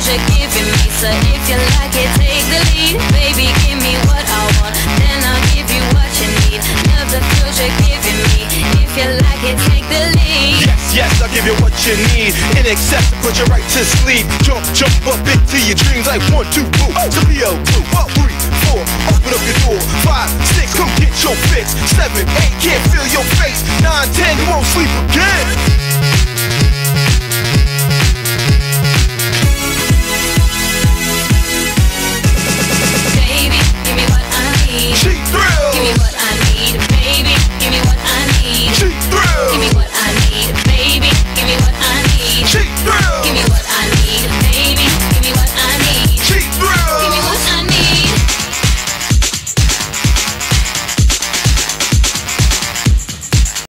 cause giving me. So if you like it, take the lead. Baby, give me what I want Then I'll give you what you need. Love the thrills you're giving me. If you like it, take the lead. Yes, yes, I'll give you what you need. In excess, put you right to sleep. Jump, jump up into your dreams Like one, two, boom, oh. to be two, one, three, four. Open up your door, five, six Come get your fix, seven, eight Can't feel your face, nine, ten You won't sleep again.